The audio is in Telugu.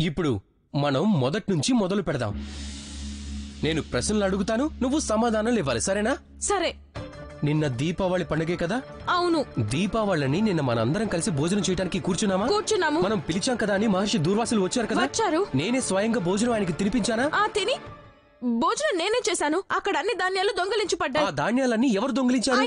ఇప్పుడు మనం మొదట్నుంచి మొదలు పెడదాం. నేను ప్రశ్నలు అడుగుతాను నువ్వు సమాధానాలు ఇవ్వాలి సరేనా? సరే. నిన్న దీపావళి పండుగే కదా? అవును. దీపావళిని నిన్న మనందరం కలిసి భోజనం చేయడానికి కూర్చున్నామా? కూర్చున్నాము. మనం పిలిచాం కదా అని మహర్షి దూర్వాసులు వచ్చారు కదా? వచ్చారు. నేనే స్వయంగా భోజనం ఆయనకి తినిపించానా? ఆ తిని. భోజనం నేనే చేశాను. అక్కడ అన్ని ధాన్యాలు దొంగలించి ఆ ధాన్యాలన్నీ ఎవరు దొంగిలించారు?